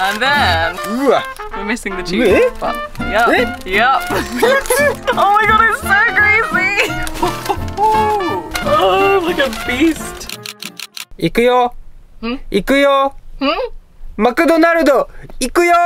And then うわ we're missing the Eh? cheese. But yep. Yep. oh my god, it's so crazy. oh, like a beast. 行くよん行くよ Hmm? マクドナルド行くよ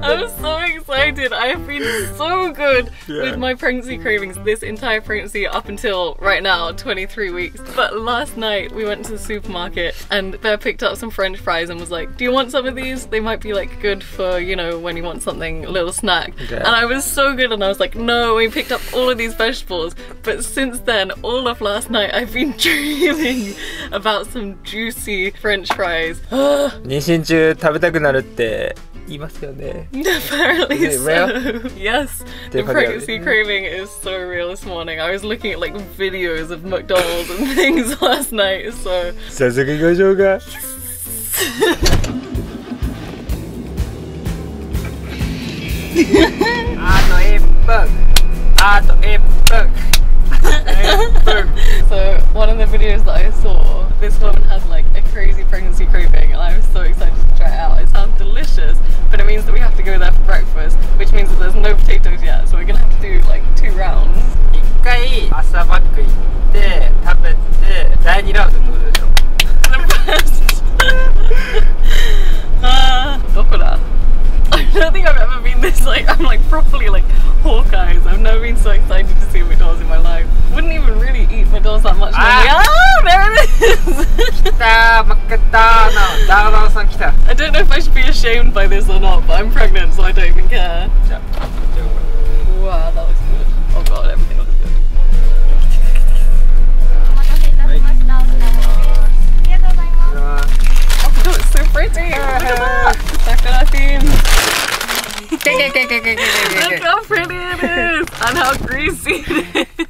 I'm so excited. I have been so good Yeah. with my pregnancy cravings this entire pregnancy up until right now, 23 weeks. But last night we went to the supermarket and Bear picked up some french fries and was like, Do you want some of these? They might be like good for, you know, when you want something, a little snack. Okay. And I was so good and I was like, No, we picked up all of these vegetables. But since then, all of last night, I've been dreaming about some juicy french fries. 妊娠中食べたくなるって言いますよね Apparently Is it so. real? yes. The Definitely. pregnancy craving is so real this morning. I was looking at like videos of McDonald's and things last night, so 早速行きましょうかあと1分あと1分 so one of the videos that I saw, this woman has like a crazy Makata, Makata. No, kita. I don't know if I should be ashamed by this or not, but I'm pregnant, so I don't even care. Yeah. Wow, that looks good. Oh god, everything looks good. Oh god, it's so pretty. Look at that. Look how pretty it is and how greasy it is.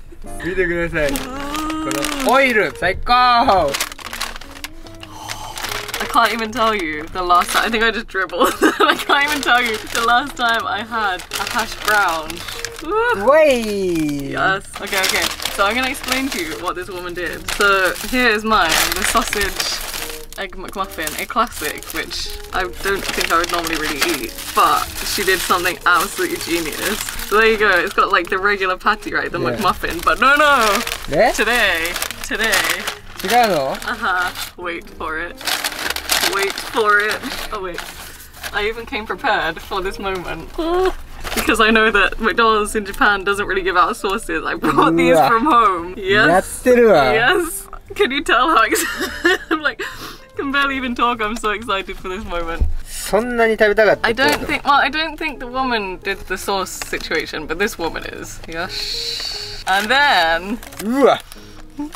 psycho. I can't even tell you the last time. I think I just dribbled. I can't even tell you the last time I had a hash brown. Wait. Way! Yes. Okay, okay. So I'm gonna explain to you what this woman did. So here is mine, the sausage egg McMuffin, a classic, which I don't think I would normally really eat, but she did something absolutely genius. So there you go, it's got like the regular patty, right, the yeah. McMuffin, but no, no! Yeah? Today, today. Uh-huh, wait for it wait for it. Oh wait, I even came prepared for this moment. because I know that McDonald's in Japan doesn't really give out sauces. I brought these from home. Yes. Yes. Can you tell how excited? I'm like, can barely even talk. I'm so excited for this moment. I don't think, well, I don't think the woman did the sauce situation, but this woman is. Yes. And then.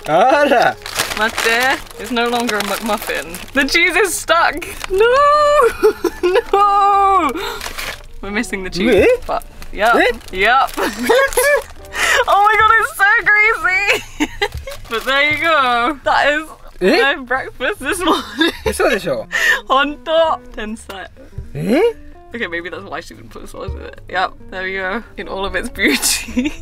あら Mate, it's no longer a McMuffin. The cheese is stuck. No, no. We're missing the cheese. Eh? But yep, Eh? yep. oh my god, it's so greasy. but there you go. That is Eh? my breakfast this morning. 嘘でしょ Honto tensai. え Okay, maybe that's why she didn't put sauce in it. Yep, there we go. In all of its beauty.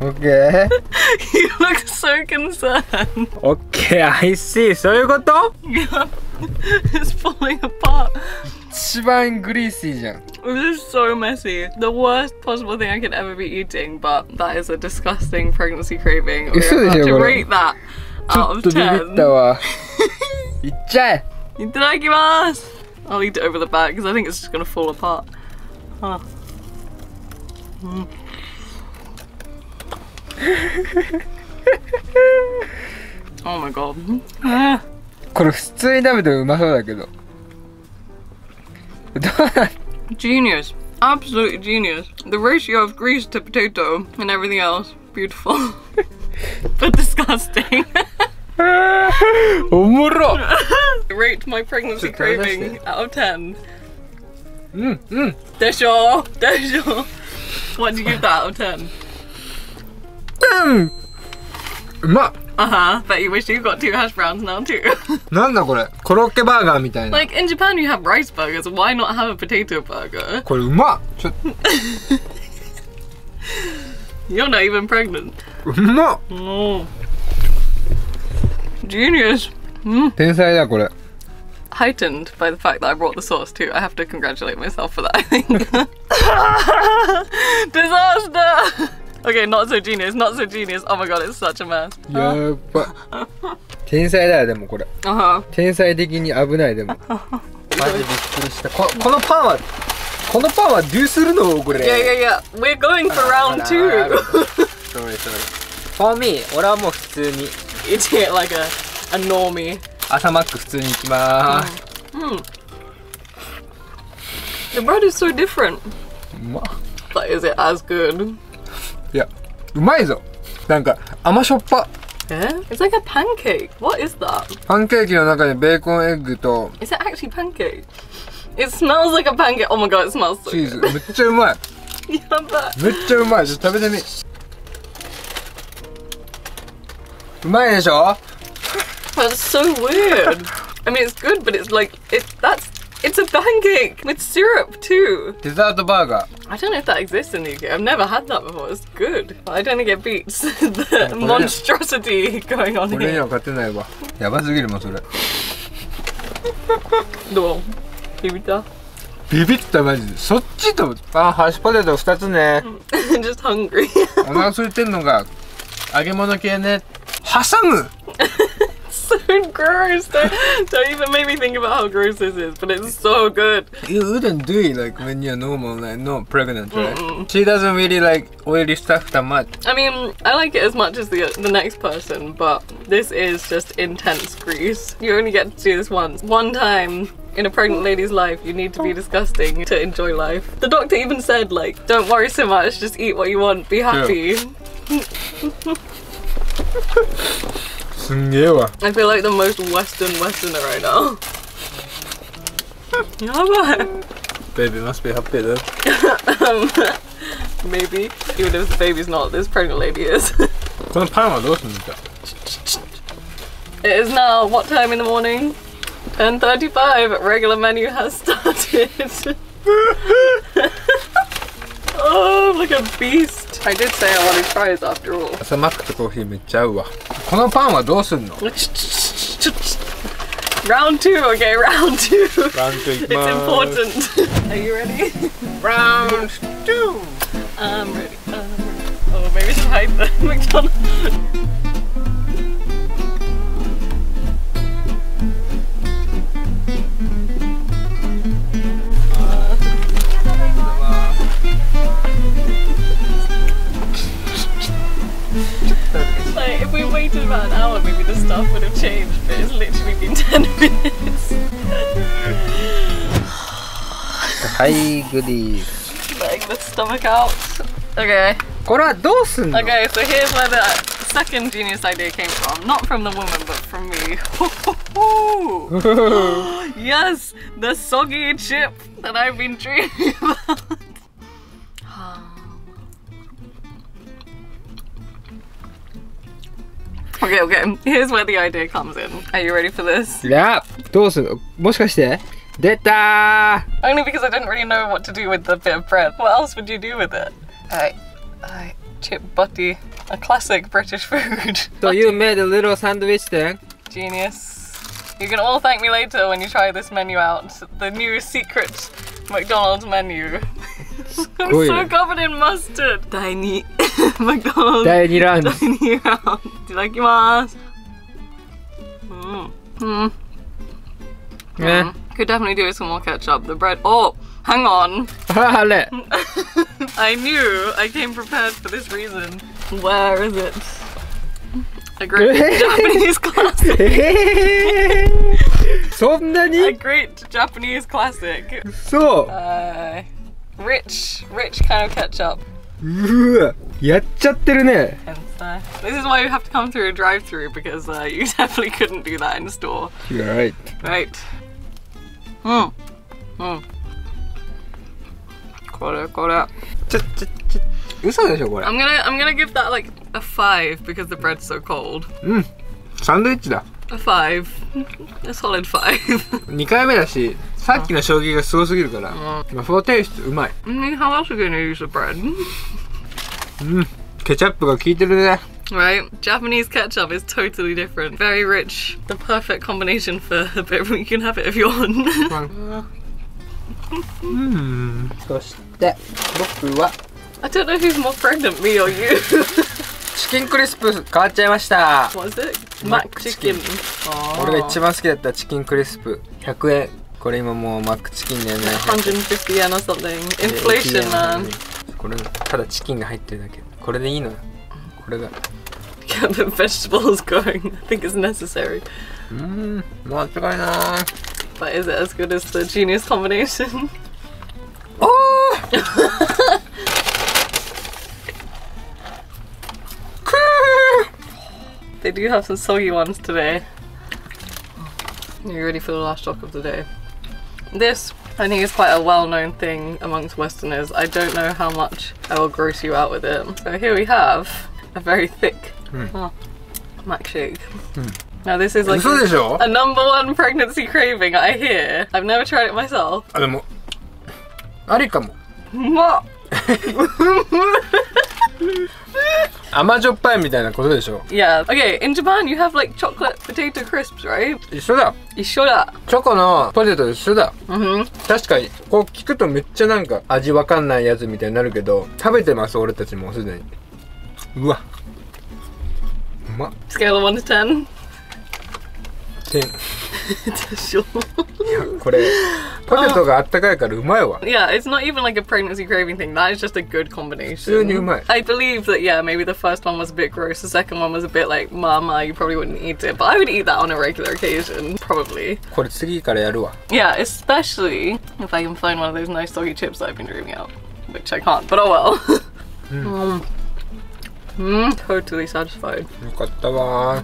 Okay. you look so concerned. Okay, I see. So you got Yeah. It's falling apart. 一番グリーシーじゃん。This is so messy. The worst possible thing I could ever be eating, but that is a disgusting pregnancy craving. We're about to rate that out of ちょっとビビったわ。いっちゃえいただきます I'll eat it over the back because I think it's just gonna fall apart. Huh. Mm. oh my god. Ah. これ普通に食べてもうまそうだけどどうな Genius. Absolutely genius. The ratio of grease to potato and everything else, beautiful. but disgusting. おもろ Rate my pregnancy Should try this craving out of 10. うんうん Desho! Desho! What do you give that out of 10? うんうまっ Uh huh. Bet you wish you got two hash browns now too. なんだこれコロッケバーガーみたいな like in Japan, you have rice burgers. Why not have a potato burger? これうまっちょっ You're not even pregnant. うまっ Oh. Genius. Mm. 天才だこれ heightened by the fact that I brought the sauce too. I have to congratulate myself for that, I think. Disaster! Okay, not so genius, not so genius. Oh my god, it's such a mess. やっば天才だよでもこれ Uh huh. 天才的に危ないでもマジびっくりしたここのパンはこのパンはデューするのこれ Yeah, yeah, yeah. We're going for round two. Sorry, sorry. For me 俺はもう普通に Eating it like a, a normie. 朝マック普通に行きまーす The bread is so different. But is it as good? いやうまいぞなんか甘しょっぱ Yeah? It's like a pancake. What is that? パンケーキの中にベーコンエッグと Is it actually pancake? It smells like a pancake. Oh my god, it smells so チーズ good. めっちゃうまい Yeah, めっちゃうまいちょっと食べてみうまいでしょ That's so weird. I mean, it's good, but it's like it. That's it's a pancake with syrup too. デザートバーガー I don't know if that exists in the UK. I've never had that before. It's good. But I don't think it beats the monstrosity going on これに here. は勝てないわやばすぎるもんそれ No. Pizza. ビビったマジでそっちとあハッシュポテト2つね Just hungry. お腹空いてんのが揚げ物系ね挟む so gross. Don't, don't even make me think about how gross this is. But it's so good. You wouldn't do it like when you're normal, like not pregnant, right? She doesn't really like oily stuff that much. I mean, I like it as much as the the next person, but this is just intense grease. You only get to do this once. One time in a pregnant lady's life, you need to be disgusting to enjoy life. The doctor even said, like, don't worry so much, just eat what you want, be happy. す I feel like the most Western Westerner right now. you? Baby must be happy though. um, maybe, even if the baby's not, this pregnant lady is. It is now, what time in the morning? 10.35, regular menu has started. oh, like a beast. I did say I want to try it after all. 朝マックとコーヒーめっちゃ合うわ。このパンはどうすんの Round two, okay, round two. Round two. It's important. Are you ready? round two. I'm ready. I'm. Oh, maybe just hide the McDonald's. 10 minutes. はい、グディー。 Letting the stomach out. Okay. これはどうすんの Okay, so here's where the second genius idea came from. Not from the woman, but from me. yes, the soggy chip that I've been dreaming about. okay, okay. Here's where the idea comes in. Are you ready for this? いや、どうすんのもしかして出た Only because I didn't really know what to do with the bit of bread. What else would you do with it? I, I chip butty, a classic British food. So you made a little sandwich then? Genius. You can all thank me later when you try this menu out. The new secret McDonald's menu. I'm Cool. so covered in mustard. Tiny McDonald's 第2ラウンド。 tiny round. Do you like yours? Mm. Mm. ね。 Could definitely do with some more ketchup. The bread. Oh, hang on. あれ I knew I came prepared for this reason. Where is it? A great Japanese classic. えーそんな A に great Japanese classic. そう Uh, rich, rich kind of ketchup. うわやっちゃってるね And uh, this is why you have to come through a drive-through because uh, you definitely couldn't do that in store. You're right Right. Hmm. Hmm. これこれ。ちょちょちょ嘘でしょこれ I'm gonna I'm gonna give that like a five because the bread's so cold. サンドイッチだ A five. A solid five. 2回目だしさっきの衝撃がすごすぎるから、まあ、フォーテイストうまい I mean, how else are you gonna use the bread? ケチャップが効いてるね right? Japanese ketchup is totally different. Very rich. The perfect combination for a bit. You can have it if you want. うんそして僕は I don't know who's more pregnant, me or you. チキンクリスプ変わっちゃいました。マックチキン。俺が一番好きだったチキンクリスプ百円。これ今もうマックチキンね円の。インフレーション。これただチキンが入ってるだけ。これでいいの？これが。Get vegetables going. I think it's necessary. うん、間違いない。But is it。They do have some soggy ones today. You ready for the last shock of the day? This, I think, is quite a well known thing amongst Westerners. I don't know how much I will gross you out with it. So here we have a very thick oh, mac shake. Now, this is ー like 嘘でしょ a number one pregnancy craving, I hear. I've never tried it myself. あでもありかも What? 甘じょっぱいみたいなことでしょ？Yeah. Okay, in Japan, you have like chocolate potato crisps, right? 一緒だ Ishoda. チョコのポテト一緒だ Mm-hmm. 確かにこう聞くとめっちゃなんか味わかんないやつみたいになるけど食べてます俺たちもうすでにうわうまっ Scale of 1 to 10. てん sure. これポテトがあったかいからうまいわ Yeah, it's not even like a pregnancy craving thing. That is just a good 普通 combination. にうまい I believe that yeah, maybe the first one was a bit gross. The second one was a bit like, "Mama, you probably wouldn't eat it," but I would eat that on a regular occasion, probably. これ次からやるわ Yeah, especially if I can find one of those nice soggy chips that I've been dreaming out, which I can't. But oh well. mm. Mm, totally satisfied. よかったわ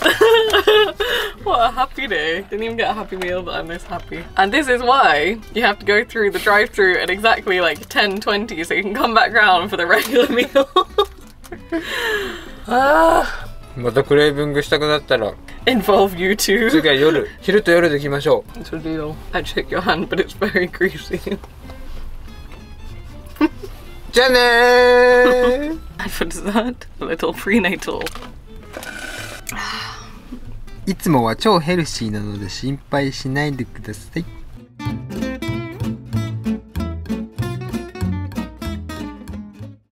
what a happy day. Didn't even get a happy meal, but I'm this happy. And this is why you have to go through the drive through at exactly like 10 20 so you can come back round for the regular meal. ah, またクレービングしたくなったら involve you too. 次は夜昼と夜で行きましょ It's a deal. I'd shake your hand, but it's very greasy. うじゃあねー What is that? A little prenatal. いつもは超ヘルシーなので心配しないでください。